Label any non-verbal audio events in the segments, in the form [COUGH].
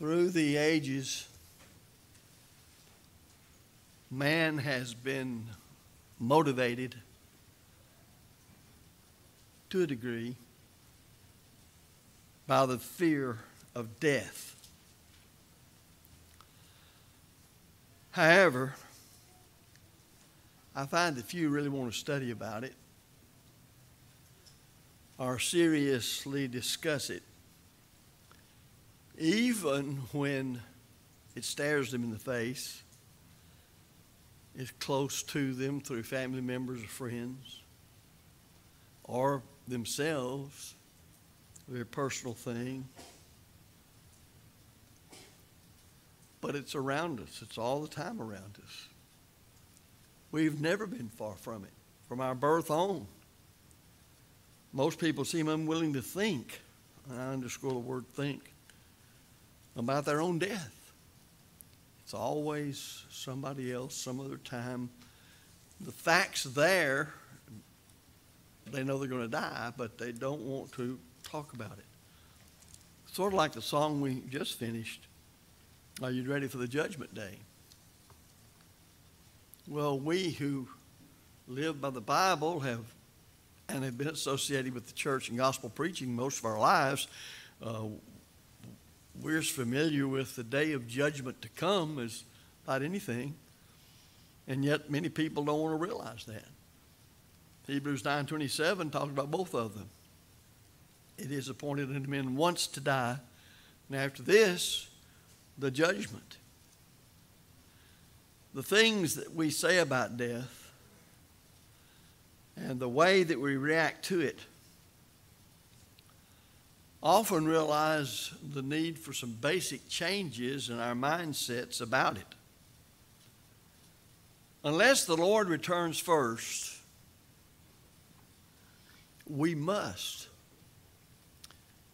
Through the ages, man has been motivated to a degree by the fear of death. However, I find that few really want to study about it or seriously discuss it, even when it stares them in the face, is close to them through family members or friends, or themselves, their personal thing. But it's around us, it's all the time around us. We've never been far from it, from our birth on. Most people seem unwilling to think, and I underscore the word think, about their own death. It's always somebody else, some other time. The fact's there. They know they're going to die, but they don't want to talk about it. Sort of like the song we just finished. Are you ready for the judgment day? Well, we who live by the Bible have and have been associated with the church and gospel preaching most of our lives, uh, we're as familiar with the day of judgment to come as about anything. And yet many people don't want to realize that. Hebrews 9.27 talks about both of them. It is appointed unto men once to die, and after this, the judgment. The things that we say about death and the way that we react to it often realize the need for some basic changes in our mindsets about it. Unless the Lord returns first, we must.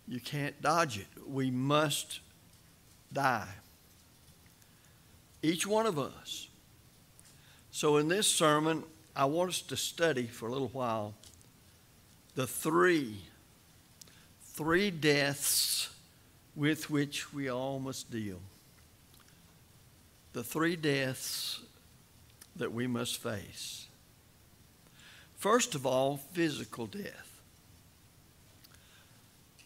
You can't dodge it. We must die. Each one of us. So, in this sermon, I want us to study for a little while the three three deaths with which we all must deal. The three deaths that we must face. First of all, physical death.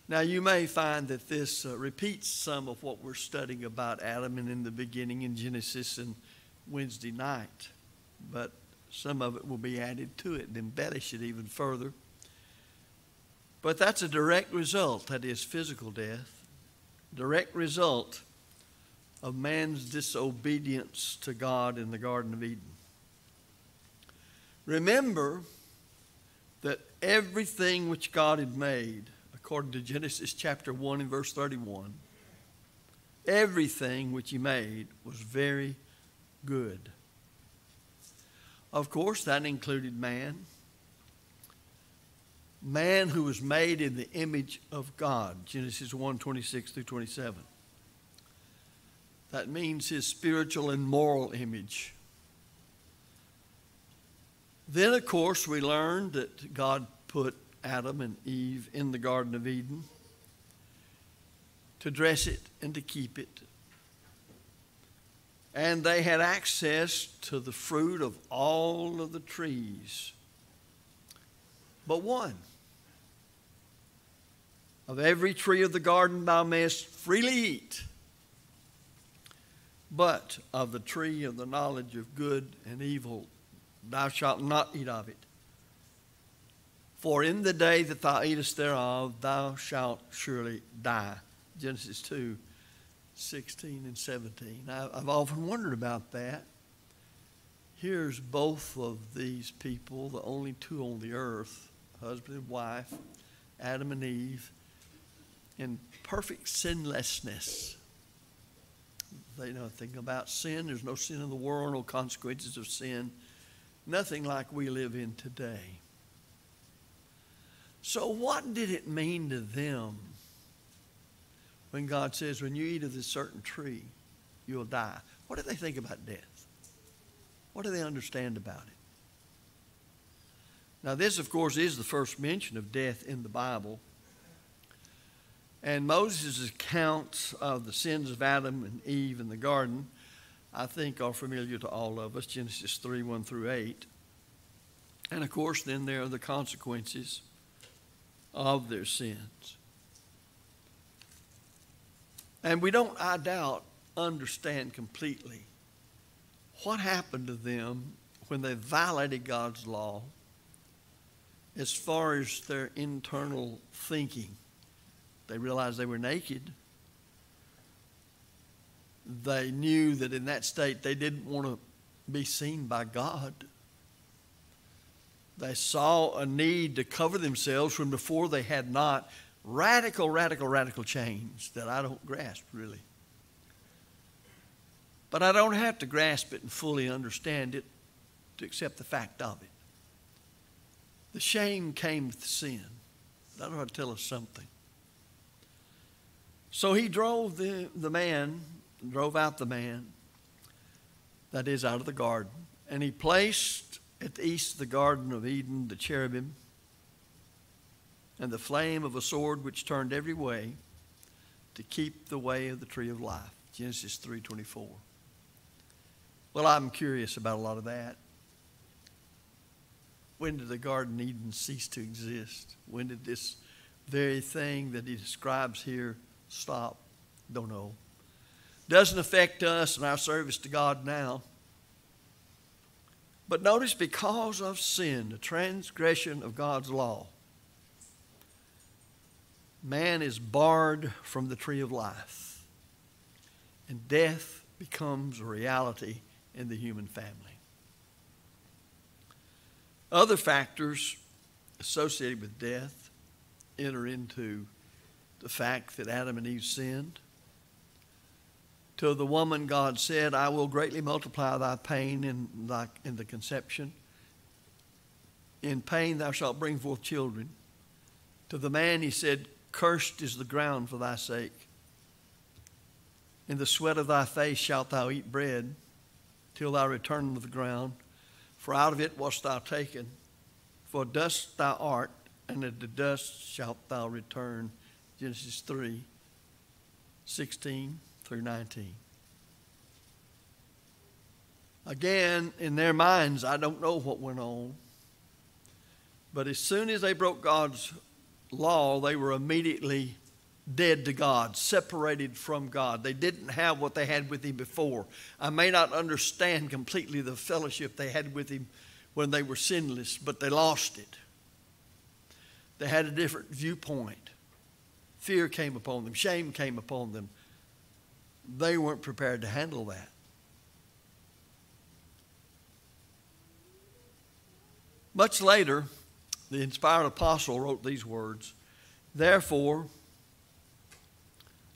Now, you may find that this uh, repeats some of what we're studying about Adam and in the beginning in Genesis and Wednesday night, but some of it will be added to it and embellish it even further. But that's a direct result, that is physical death, direct result of man's disobedience to God in the Garden of Eden. Remember that everything which God had made, according to Genesis chapter 1 and verse 31, everything which He made was very good. Of course, that included man man who was made in the image of God. Genesis 1 26 through 27. That means his spiritual and moral image. Then, of course, we learned that God put Adam and Eve in the Garden of Eden to dress it and to keep it. And they had access to the fruit of all of the trees but one. Of every tree of the garden thou mayest freely eat, but of the tree of the knowledge of good and evil thou shalt not eat of it. For in the day that thou eatest thereof, thou shalt surely die. Genesis 2 16 and 17. I've often wondered about that. Here's both of these people, the only two on the earth, husband and wife, Adam and Eve, in perfect sinlessness. They know nothing about sin. There's no sin in the world, no consequences of sin. Nothing like we live in today. So, what did it mean to them when God says, when you eat of this certain tree, you'll die? What do they think about death? What do they understand about it? Now, this, of course, is the first mention of death in the Bible. And Moses' accounts of the sins of Adam and Eve in the garden, I think, are familiar to all of us Genesis 3 1 through 8. And of course, then there are the consequences of their sins. And we don't, I doubt, understand completely what happened to them when they violated God's law as far as their internal thinking. They realized they were naked. They knew that in that state they didn't want to be seen by God. They saw a need to cover themselves when before they had not. Radical, radical, radical change that I don't grasp really. But I don't have to grasp it and fully understand it to accept the fact of it. The shame came with sin. That ought to tell us something. So he drove the, the man, drove out the man, that is, out of the garden, and he placed at the east of the Garden of Eden the cherubim and the flame of a sword which turned every way to keep the way of the tree of life. Genesis 3:24. Well, I'm curious about a lot of that. When did the Garden of Eden cease to exist? When did this very thing that he describes here stop? Don't know. Doesn't affect us and our service to God now. But notice, because of sin, the transgression of God's law, man is barred from the tree of life, and death becomes a reality in the human family. Other factors associated with death enter into the fact that Adam and Eve sinned. To the woman, God said, I will greatly multiply thy pain in, thy, in the conception. In pain thou shalt bring forth children. To the man, he said, Cursed is the ground for thy sake. In the sweat of thy face shalt thou eat bread till thou return to the ground for out of it wast thou taken. For dust thou art, and to the dust shalt thou return. Genesis 3 16 through 19. Again, in their minds, I don't know what went on. But as soon as they broke God's law, they were immediately dead to God, separated from God. They didn't have what they had with Him before. I may not understand completely the fellowship they had with Him when they were sinless, but they lost it. They had a different viewpoint. Fear came upon them, shame came upon them. They weren't prepared to handle that. Much later, the inspired apostle wrote these words Therefore,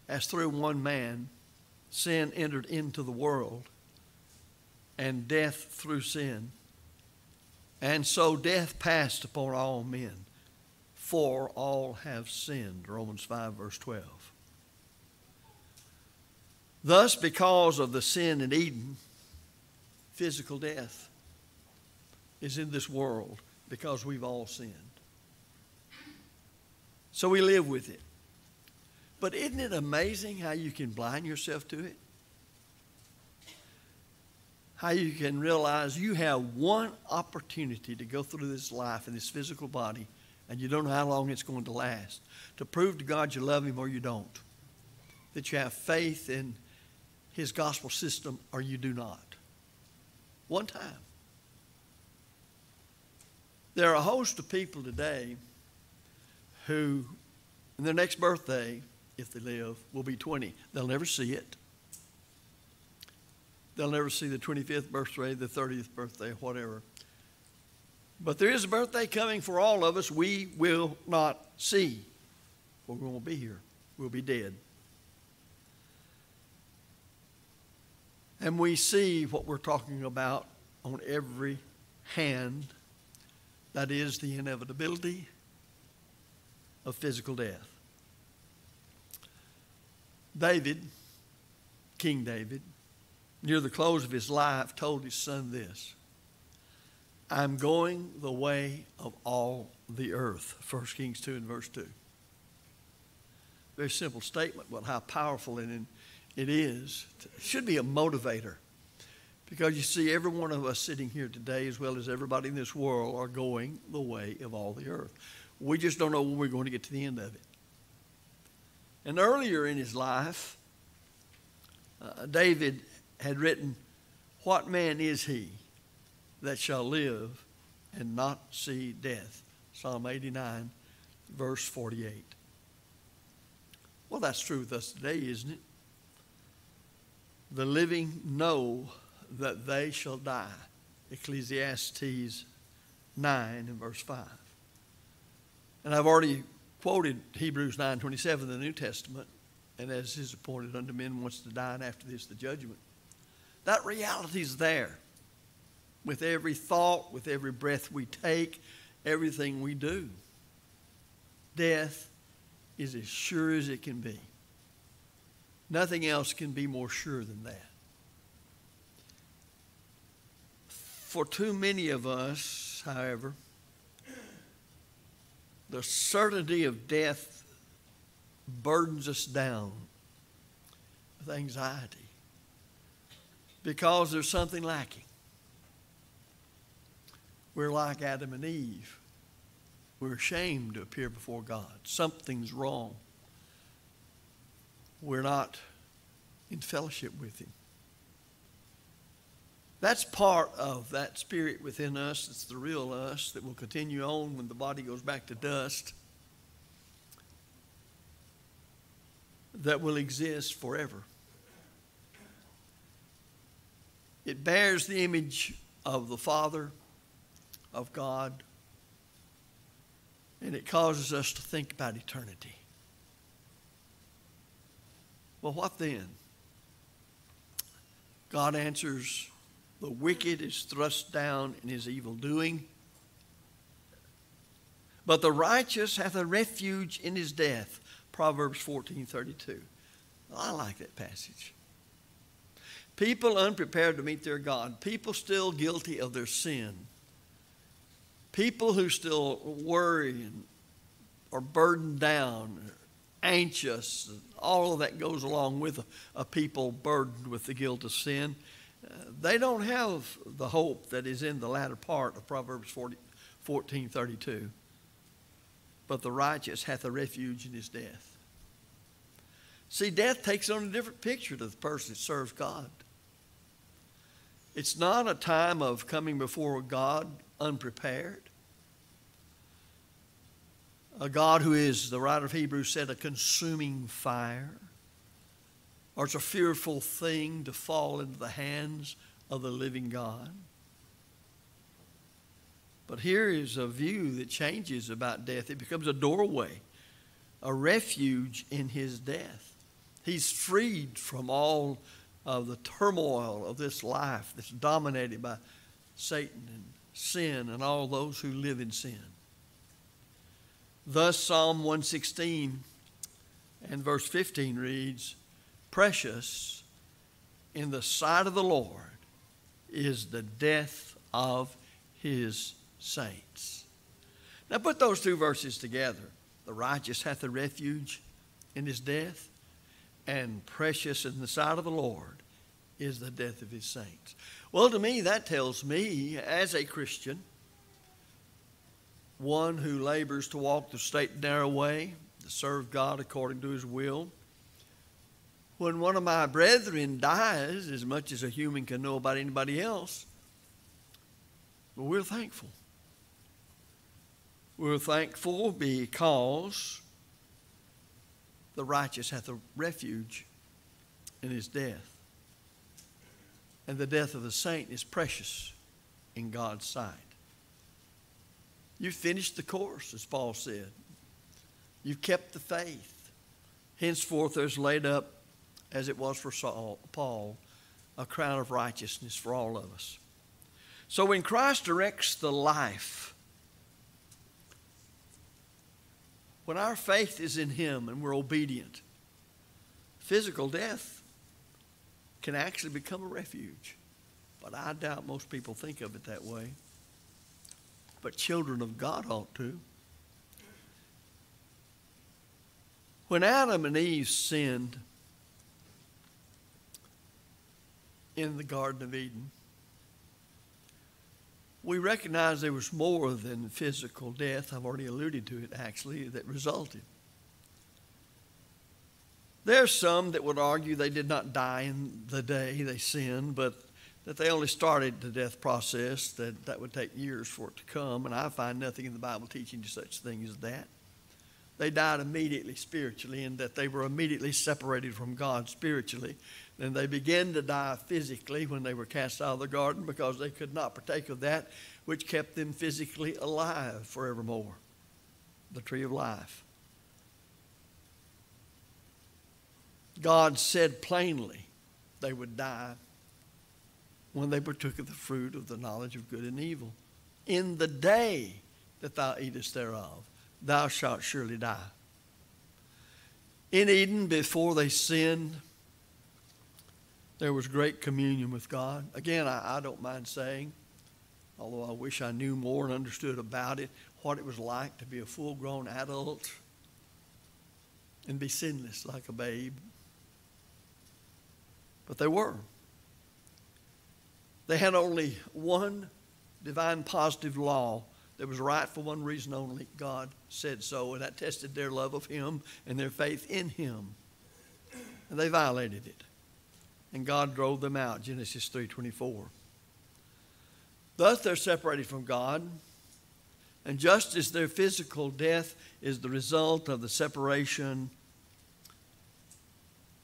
as through one man sin entered into the world, and death through sin. And so death passed upon all men, for all have sinned. Romans 5, verse 12. Thus, because of the sin in Eden, physical death is in this world because we've all sinned. So we live with it. But isn't it amazing how you can blind yourself to it? How you can realize you have one opportunity to go through this life in this physical body, and you don't know how long it's going to last. To prove to God you love Him or you don't. That you have faith in His gospel system or you do not. One time. There are a host of people today who, in their next birthday, if they live, will be 20. They'll never see it. They'll never see the 25th birthday, the 30th birthday, whatever. But there is a birthday coming for all of us we will not see. For we won't be here. We'll be dead. And we see what we're talking about on every hand. That is the inevitability of physical death. David, King David, near the close of his life, told his son this I'm going the way of all the earth. 1 Kings 2 and verse 2. Very simple statement, but how powerful it, is. It should be a motivator. Because you see, every one of us sitting here today, as well as everybody in this world, are going the way of all the earth. We just don't know when we're going to get to the end of it. And earlier in his life, uh, David had written, What man is he that shall live and not see death? Psalm 89, verse 48. Well, that's true with us today, isn't it? The living know that they shall die. Ecclesiastes 9 and verse 5. And I've already quoted Hebrews 9:27 in the New Testament, and as is appointed unto men once to die, and after this the judgment. That reality is there with every thought, with every breath we take, everything we do. Death is as sure as it can be. Nothing else can be more sure than that. For too many of us, however, the certainty of death burdens us down with anxiety because there's something lacking. We're like Adam and Eve. We're ashamed to appear before God. Something's wrong. We're not in fellowship with Him. That's part of that spirit within us. It's the real us that will continue on when the body goes back to dust, that will exist forever. It bears the image of the Father, of God, and it causes us to think about eternity. Well, what then? God answers the wicked is thrust down in his evil doing. But the righteous hath a refuge in his death. Proverbs 14 32. I like that passage. People unprepared to meet their God, people still guilty of their sin, people who still worry and are burdened down, anxious, all of that goes along with a, people burdened with the guilt of sin uh, they don't have the hope that is in the latter part of Proverbs 40, 14 32. But the righteous hath a refuge in his death. See, death takes on a different picture to the person that serves God. It's not a time of coming before God unprepared. A God who is, the writer of Hebrews said, a consuming fire or it's a fearful thing to fall into the hands of the living God. But here is a view that changes about death. It becomes a doorway, a refuge in his death. He's freed from all of the turmoil of this life that's dominated by Satan and sin and all those who live in sin. Thus, Psalm 116 and verse 15 reads, precious in the sight of the Lord is the death of his saints. Now put those two verses together. The righteous hath a refuge in his death, and precious in the sight of the Lord is the death of his saints. Well, to me, that tells me, as a Christian, one who labors to walk the straight narrow way, to serve God according to his will, when one of my brethren dies, as much as a human can know about anybody else, we're thankful. We're thankful because the righteous hath a refuge in his death. And the death of the saint is precious in God's sight. You finished the course, as Paul said. You've kept the faith. Henceforth, there's laid up as it was for Saul, Paul, a crown of righteousness for all of us. So when Christ directs the life, when our faith is in Him and we're obedient, physical death can actually become a refuge. But I doubt most people think of it that way. But children of God ought to. When Adam and Eve sinned in the Garden of Eden, we recognize there was more than physical death. I've already alluded to it, actually, that resulted. There's some that would argue they did not die in the day they sinned, but that they only started the death process, that that would take years for it to come. And I find nothing in the Bible teaching to such thing as that. They died immediately spiritually, and that they were immediately separated from God spiritually. Then they began to die physically when they were cast out of the garden because they could not partake of that which kept them physically alive forevermore the tree of life. God said plainly they would die when they partook of the fruit of the knowledge of good and evil. In the day that thou eatest thereof, thou shalt surely die. In Eden, before they sinned, there was great communion with God. Again, I, I don't mind saying, although I wish I knew more and understood about it, what it was like to be a full grown adult and be sinless like a babe. But they were. They had only one divine positive law that was right for one reason only God said so, and that tested their love of Him and their faith in Him. And they violated it. And God drove them out, Genesis 3:24. Thus they're separated from God. And just as their physical death is the result of the separation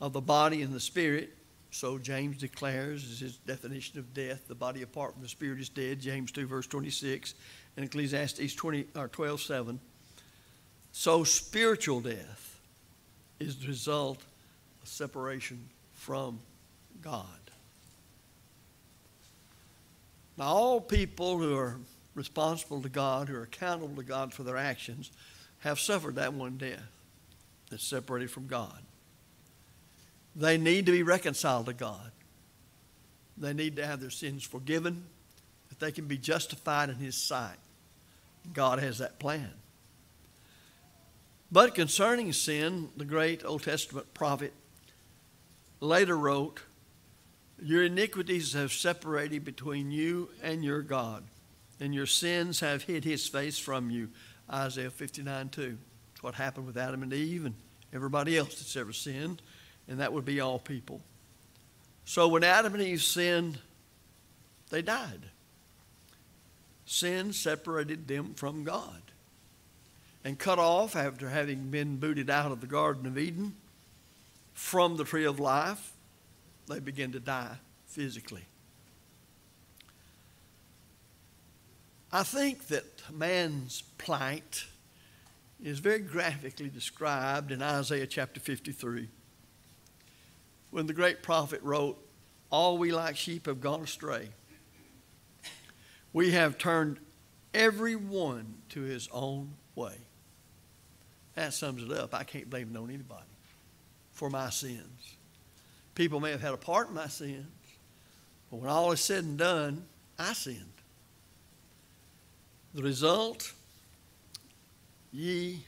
of the body and the spirit, so James declares is his definition of death. The body apart from the spirit is dead. James 2 verse 26 and Ecclesiastes 20 or 12 7. So spiritual death is the result of separation from God. Now all people who are responsible to God, who are accountable to God for their actions, have suffered that one death that's separated from God. They need to be reconciled to God. They need to have their sins forgiven, that they can be justified in His sight. God has that plan. But concerning sin, the great Old Testament prophet later wrote, Your iniquities have separated between you and your God, and your sins have hid his face from you. Isaiah 59 2. It's what happened with Adam and Eve and everybody else that's ever sinned and that would be all people. So when Adam and Eve sinned, they died. Sin separated them from God. And cut off after having been booted out of the Garden of Eden from the tree of life, they begin to die physically. I think that man's plight is very graphically described in Isaiah chapter 53 when the great prophet wrote, All we like sheep have gone astray. We have turned every one to his own way. That sums it up. I can't blame it on anybody for my sins. People may have had a part in my sins, but when all is said and done, I sinned. The result, ye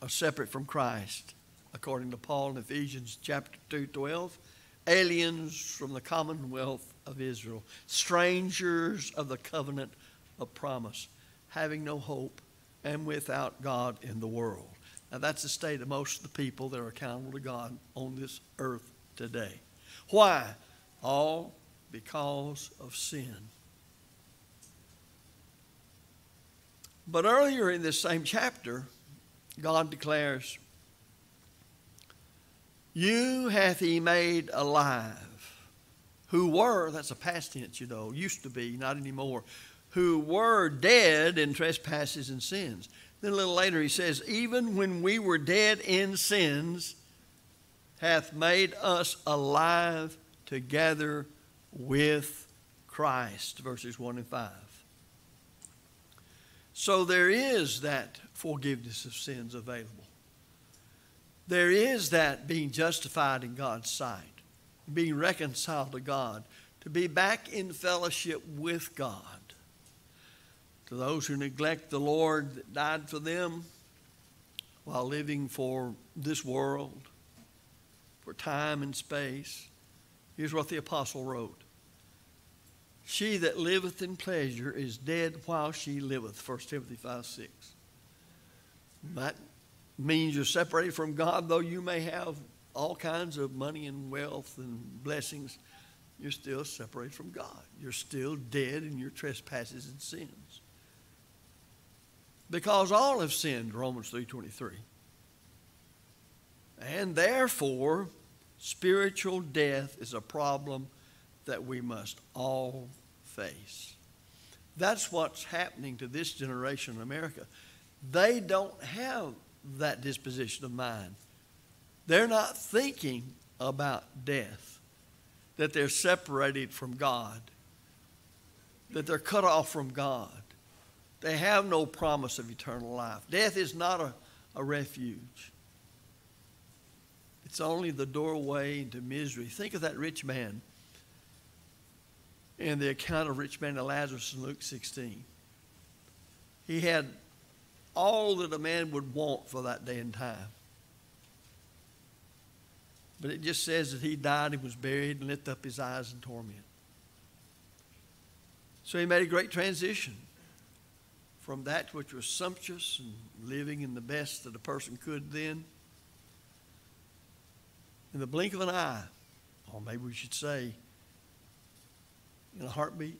are separate from Christ according to Paul in Ephesians chapter 2, 12, aliens from the commonwealth of Israel, strangers of the covenant of promise, having no hope and without God in the world. Now, that's the state of most of the people that are accountable to God on this earth today. Why? All because of sin. But earlier in this same chapter, God declares, you hath he made alive, who were, that's a past tense, you know, used to be, not anymore, who were dead in trespasses and sins. Then a little later he says, even when we were dead in sins, hath made us alive together with Christ, verses 1 and 5. So there is that forgiveness of sins available there is that being justified in God's sight, being reconciled to God, to be back in fellowship with God. To those who neglect the Lord that died for them, while living for this world, for time and space. Here's what the apostle wrote She that liveth in pleasure is dead while she liveth. 1 Timothy 5 6. That means you're separated from God, though you may have all kinds of money and wealth and blessings. You're still separated from God. You're still dead in your trespasses and sins. Because all have sinned, Romans 3:23. And therefore, spiritual death is a problem that we must all face. That's what's happening to this generation in America. They don't have that disposition of mind. They're not thinking about death, that they're separated from God, that they're cut off from God. They have no promise of eternal life. Death is not a, a refuge, it's only the doorway into misery. Think of that rich man in the account of rich man and Lazarus in Luke 16. He had all that a man would want for that day and time. But it just says that he died and was buried and lifted up his eyes in torment. So he made a great transition from that which was sumptuous and living in the best that a person could then. In the blink of an eye, or maybe we should say, in a heartbeat,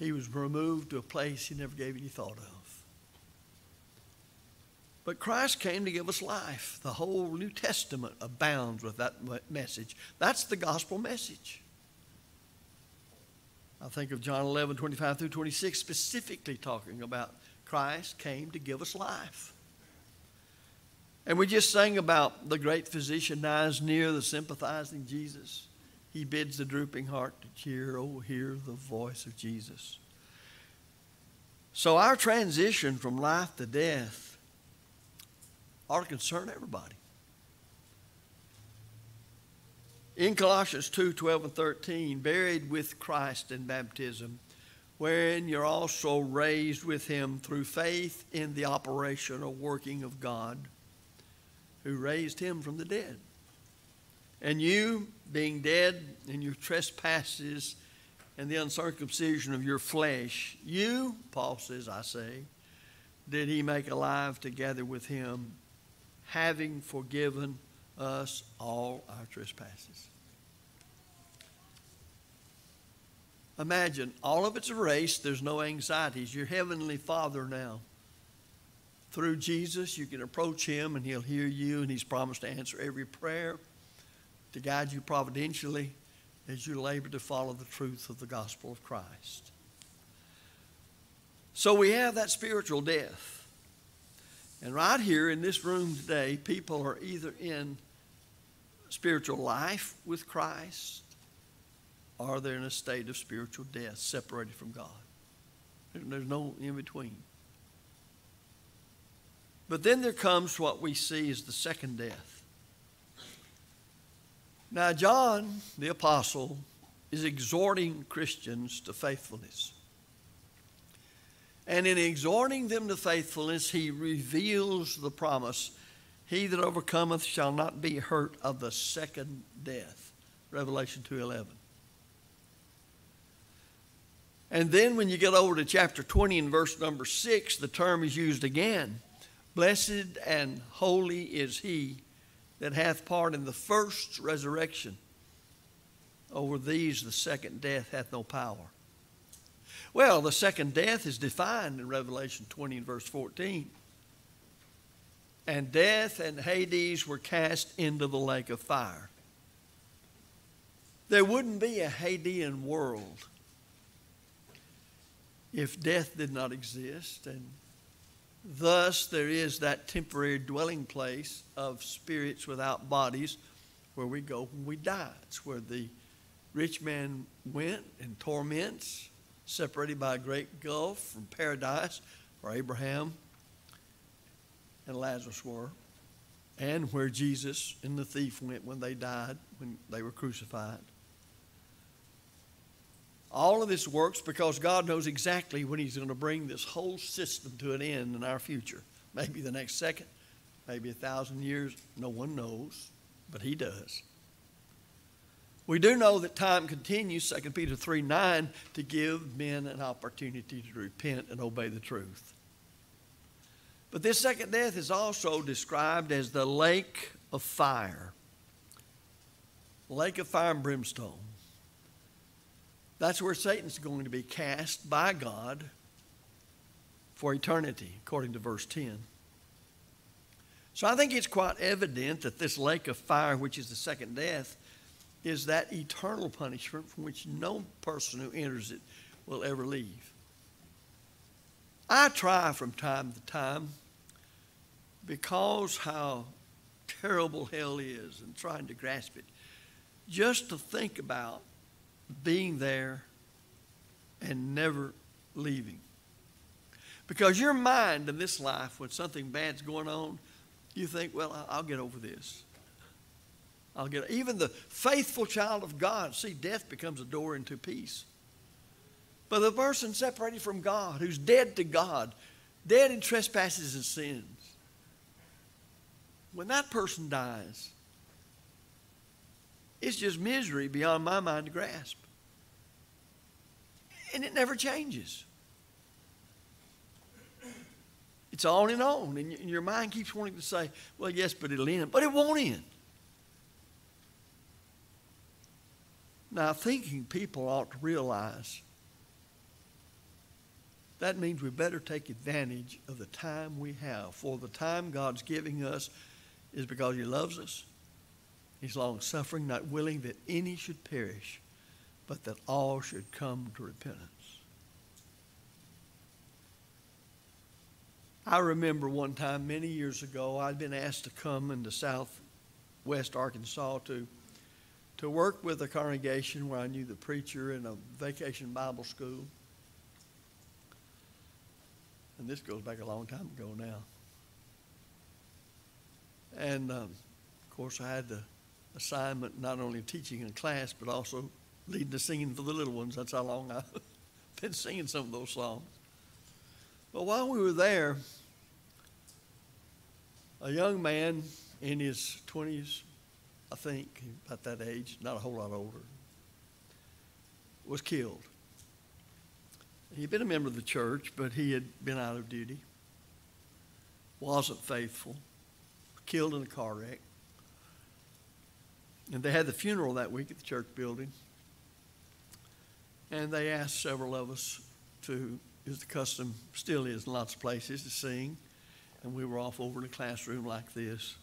he was removed to a place he never gave any thought of. But Christ came to give us life. The whole New Testament abounds with that message. That's the gospel message. I think of John 11, 25 through 26, specifically talking about Christ came to give us life. And we just sang about the great physician nigh as near, the sympathizing Jesus. He bids the drooping heart to cheer. Oh, hear the voice of Jesus. So, our transition from life to death ought to concern everybody. In Colossians 2 12 and 13, buried with Christ in baptism, wherein you're also raised with him through faith in the operation or working of God, who raised him from the dead. And you, being dead in your trespasses and the uncircumcision of your flesh, you, Paul says, I say, did he make alive together with him, having forgiven us all our trespasses. Imagine all of it's erased, there's no anxieties. Your heavenly Father now. Through Jesus, you can approach him and he'll hear you, and he's promised to answer every prayer to guide you providentially as you labor to follow the truth of the gospel of Christ. So we have that spiritual death. And right here in this room today, people are either in spiritual life with Christ or they're in a state of spiritual death, separated from God. There's no in between. But then there comes what we see as the second death. Now, John, the apostle, is exhorting Christians to faithfulness. And in exhorting them to faithfulness, he reveals the promise He that overcometh shall not be hurt of the second death. Revelation 2.11. And then when you get over to chapter 20 and verse number 6, the term is used again. Blessed and holy is he that hath part in the first resurrection. Over these the second death hath no power. Well, the second death is defined in Revelation 20 and verse 14. And death and Hades were cast into the lake of fire. There wouldn't be a Hadean world if death did not exist and Thus, there is that temporary dwelling place of spirits without bodies where we go when we die. It's where the rich man went in torments, separated by a great gulf from paradise, where Abraham and Lazarus were, and where Jesus and the thief went when they died, when they were crucified. All of this works because God knows exactly when He's going to bring this whole system to an end in our future. maybe the next second, maybe a thousand years. No one knows, but He does. We do know that time continues, 2 Peter 3 9, to give men an opportunity to repent and obey the truth. But this second death is also described as the lake of fire. Lake of fire and brimstone. That's where Satan's going to be cast by God for eternity, according to verse 10. So I think it's quite evident that this lake of fire, which is the second death, is that eternal punishment from which no person who enters it will ever leave. I try from time to time because how terrible hell is and trying to grasp it, just to think about being there and never leaving. Because your mind in this life, when something bad's going on, you think, well, I'll get over this. I'll get even the faithful child of God. See, death becomes a door into peace. But the person separated from God, who's dead to God, dead in trespasses and sins, when that person dies, it's just misery beyond my mind to grasp. And it never changes. It's on and on. And your mind keeps wanting to say, well, yes, but it'll end. But it won't end. Now, thinking people ought to realize that means we better take advantage of the time we have. For the time God's giving us is because He loves us. He's long suffering, not willing that any should perish, but that all should come to repentance. I remember one time many years ago, I'd been asked to come into southwest Arkansas to to work with a congregation where I knew the preacher in a vacation Bible school. And this goes back a long time ago now. And um, of course, I had the assignment not only teaching in class, but also leading the singing for the little ones. That's how long I've [LAUGHS] been singing some of those songs. But while we were there, a young man in his 20s, I think, about that age, not a whole lot older, was killed. He'd been a member of the church, but he had been out of duty, wasn't faithful, killed in a car wreck. And they had the funeral that week at the church building. And they asked several of us to, is the custom, still is in lots of places, to sing. And we were off over in a classroom like this.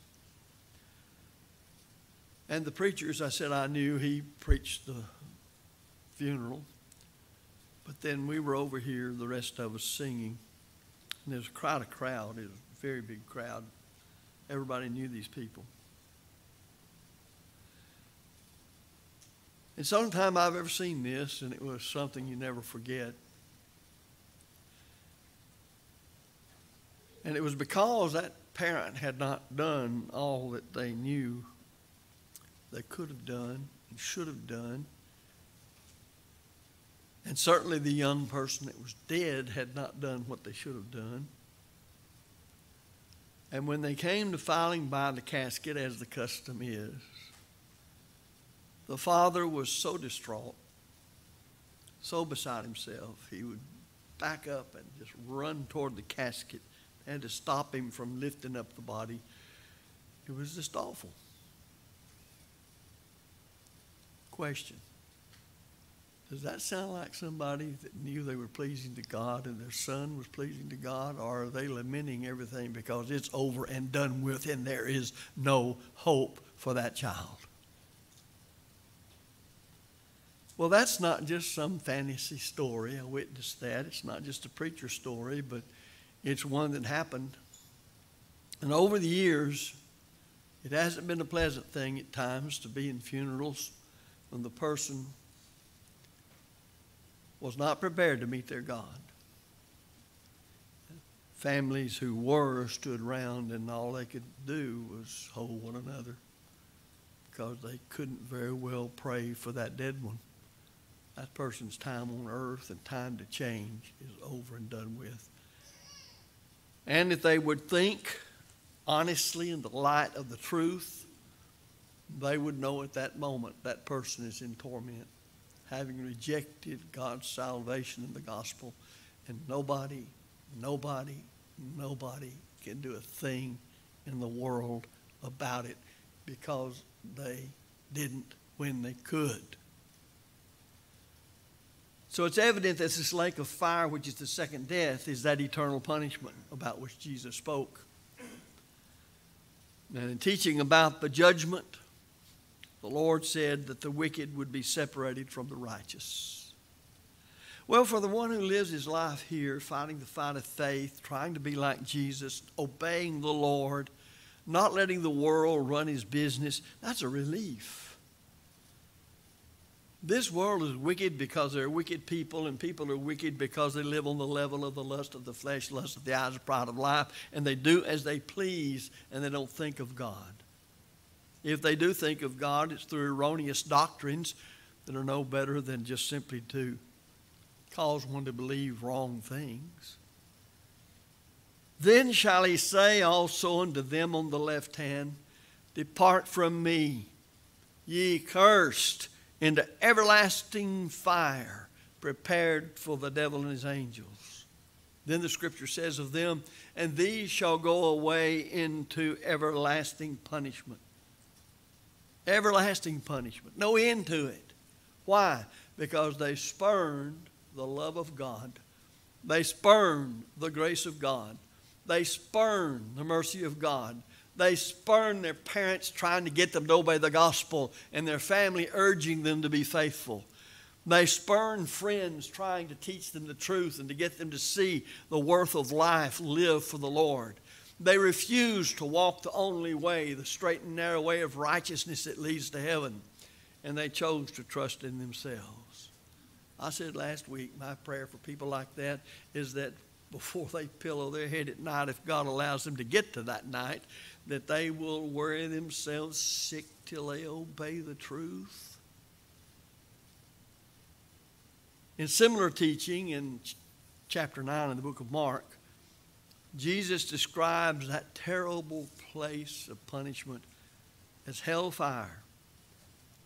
And the preacher, as I said, I knew he preached the funeral. But then we were over here, the rest of us singing. And there was quite a crowd. It was a very big crowd. Everybody knew these people. And sometime I've ever seen this, and it was something you never forget. And it was because that parent had not done all that they knew they could have done and should have done. And certainly the young person that was dead had not done what they should have done. And when they came to filing by the casket, as the custom is, the father was so distraught, so beside himself, he would back up and just run toward the casket and to stop him from lifting up the body. It was just awful. Question Does that sound like somebody that knew they were pleasing to God and their son was pleasing to God? Or are they lamenting everything because it's over and done with and there is no hope for that child? Well, that's not just some fantasy story. I witnessed that. It's not just a preacher story, but it's one that happened. And over the years, it hasn't been a pleasant thing at times to be in funerals when the person was not prepared to meet their God. Families who were stood around and all they could do was hold one another because they couldn't very well pray for that dead one. That person's time on earth and time to change is over and done with. And if they would think honestly in the light of the truth, they would know at that moment that person is in torment, having rejected God's salvation in the gospel. And nobody, nobody, nobody can do a thing in the world about it because they didn't when they could. So it's evident that this lake of fire, which is the second death, is that eternal punishment about which Jesus spoke. And in teaching about the judgment, the Lord said that the wicked would be separated from the righteous. Well, for the one who lives his life here, fighting the fight of faith, trying to be like Jesus, obeying the Lord, not letting the world run his business, that's a relief. This world is wicked because there are wicked people, and people are wicked because they live on the level of the lust of the flesh, lust of the eyes, pride of life, and they do as they please, and they don't think of God. If they do think of God, it's through erroneous doctrines that are no better than just simply to cause one to believe wrong things. Then shall he say also unto them on the left hand, Depart from me, ye cursed into everlasting fire prepared for the devil and his angels. Then the scripture says of them, and these shall go away into everlasting punishment. Everlasting punishment. No end to it. Why? Because they spurned the love of God. They spurned the grace of God. They spurned the mercy of God. They spurn their parents trying to get them to obey the gospel and their family urging them to be faithful. They spurn friends trying to teach them the truth and to get them to see the worth of life live for the Lord. They refuse to walk the only way, the straight and narrow way of righteousness that leads to heaven, and they chose to trust in themselves. I said last week, my prayer for people like that is that before they pillow their head at night, if God allows them to get to that night, that they will worry themselves sick till they obey the truth. In similar teaching in chapter 9 of the book of Mark, Jesus describes that terrible place of punishment as hellfire,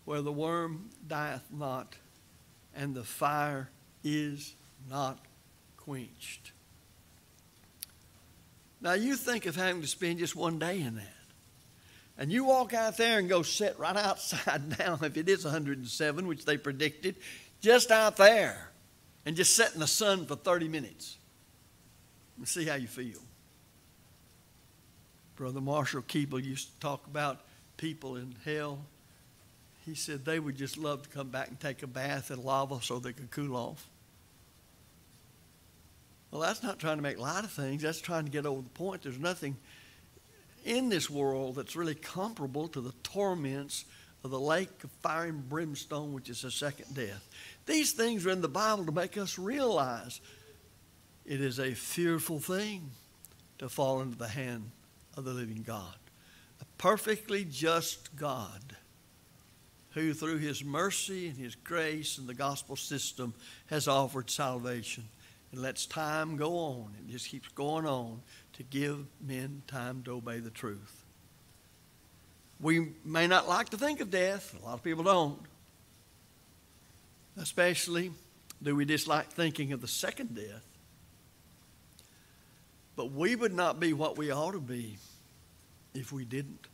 where the worm dieth not and the fire is not quenched. Now you think of having to spend just one day in that. And you walk out there and go sit right outside [LAUGHS] now, if it is 107, which they predicted, just out there and just sit in the sun for 30 minutes and see how you feel. Brother Marshall Keeble used to talk about people in hell. He said they would just love to come back and take a bath in lava so they could cool off. Well, that's not trying to make light of things. That's trying to get over the point. There's nothing in this world that's really comparable to the torments of the lake of fire and brimstone, which is the second death. These things are in the Bible to make us realize it is a fearful thing to fall into the hand of the living God. A perfectly just God who, through his mercy and his grace and the gospel system, has offered salvation and lets time go on. It just keeps going on to give men time to obey the truth. We may not like to think of death, a lot of people don't. Especially, do we dislike thinking of the second death? But we would not be what we ought to be if we didn't.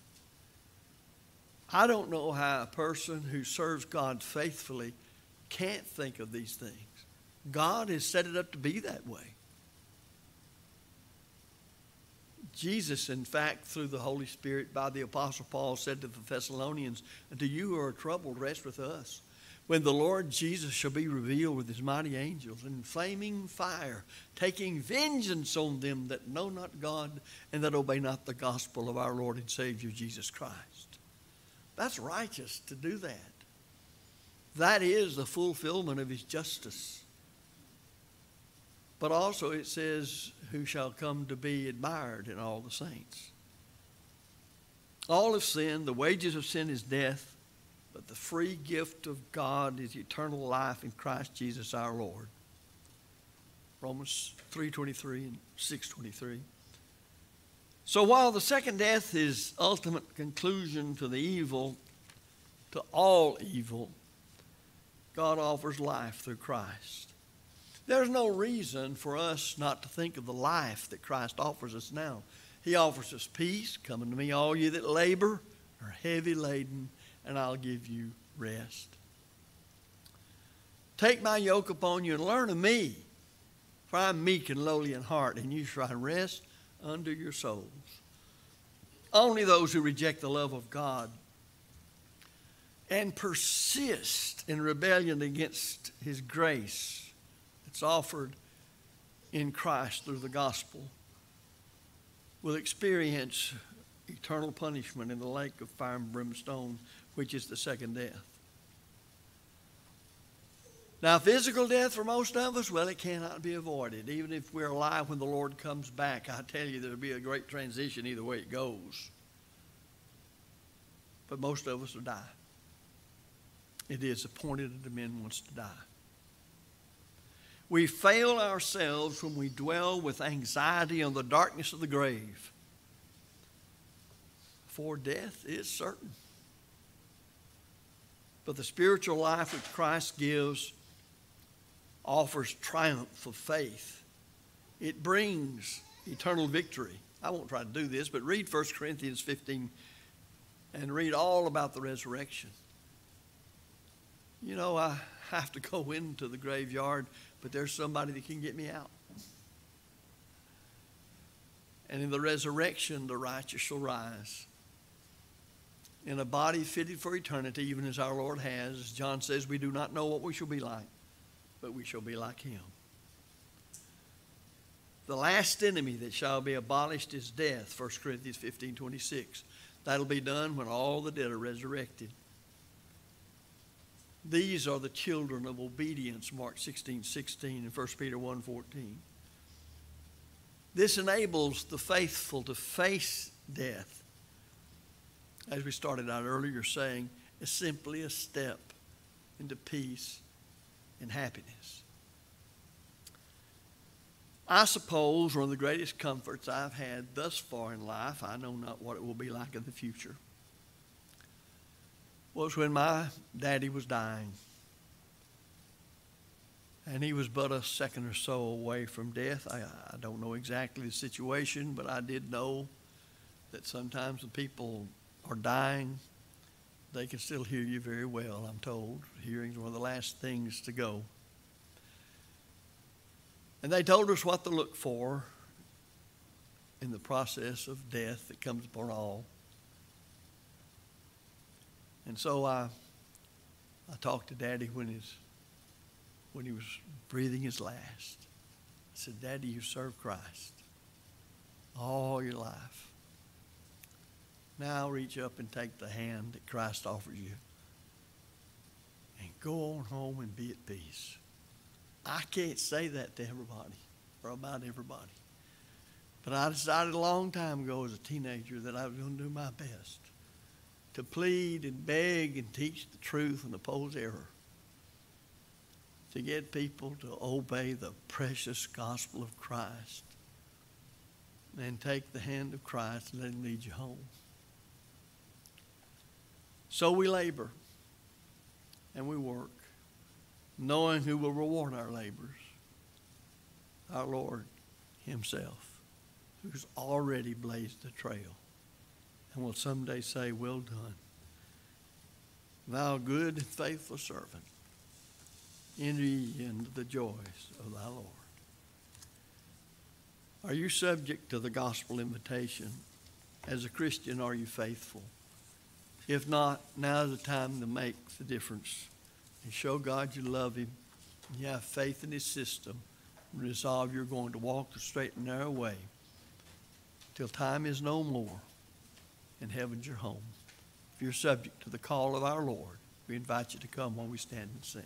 I don't know how a person who serves God faithfully can't think of these things. God has set it up to be that way. Jesus, in fact, through the Holy Spirit by the Apostle Paul, said to the Thessalonians, and To you who are troubled, rest with us. When the Lord Jesus shall be revealed with his mighty angels in flaming fire, taking vengeance on them that know not God and that obey not the gospel of our Lord and Savior Jesus Christ. That's righteous to do that. That is the fulfillment of his justice. But also it says, who shall come to be admired in all the saints. All have sinned. The wages of sin is death, but the free gift of God is eternal life in Christ Jesus our Lord. Romans 3.23 and 6.23. So while the second death is ultimate conclusion to the evil, to all evil, God offers life through Christ. There's no reason for us not to think of the life that Christ offers us now. He offers us peace. Come unto me, all you that labor are heavy laden, and I'll give you rest. Take my yoke upon you and learn of me, for I am meek and lowly in heart, and you shall rest under your souls. Only those who reject the love of God and persist in rebellion against his grace that's offered in Christ through the gospel will experience eternal punishment in the lake of fire and brimstone, which is the second death. Now, physical death for most of us, well, it cannot be avoided. Even if we're alive when the Lord comes back, I tell you, there'll be a great transition either way it goes. But most of us will die. It is appointed that men wants to die. We fail ourselves when we dwell with anxiety on the darkness of the grave. For death is certain. But the spiritual life which Christ gives offers triumph of faith. It brings eternal victory. I won't try to do this, but read 1 Corinthians 15 and read all about the resurrection. You know, I have to go [LAUGHS] into the graveyard, but there's somebody that can get me out. And in the resurrection, the righteous shall rise. In a body fitted for eternity, even as our Lord has. John says, we do not know what we shall be like but we shall be like him. The last enemy that shall be abolished is death, 1 Corinthians 15 26. That'll be done when all the dead are resurrected. These are the children of obedience, Mark 16 16 and 1 Peter 1 14. This enables the faithful to face death. As we started out earlier saying, is simply a step into peace and happiness. I suppose one of the greatest comforts I've had thus far in life, I know not what it will be like in the future, was when my daddy was dying. And he was but a second or so away from death. I, I don't know exactly the situation, but I did know that sometimes when people are dying, they can still hear you very well, I'm told. Hearing's one of the last things to go. And they told us what to look for in the process of death that comes upon all. And so I, I talked to Daddy when, his, when he was breathing his last. I said, Daddy, you served Christ all your life. Now reach up and take the hand that Christ offers you and go on home and be at peace. I can't say that to everybody or about everybody. But I decided a long time ago as a teenager that I was going to do my best to plead and beg and teach the truth and oppose error. To get people to obey the precious gospel of Christ and take the hand of Christ and let him lead you home. So we labor and we work, knowing who will reward our labors our Lord Himself, who's already blazed the trail and will someday say, Well done, thou good and faithful servant. Enter ye into the joys of thy Lord. Are you subject to the gospel invitation? As a Christian, are you faithful? If not, now is the time to make the difference and show God you love Him. And you have faith in His system and resolve you're going to walk the straight and narrow way till time is no more and heaven's your home. If you're subject to the call of our Lord, we invite you to come while we stand and sing.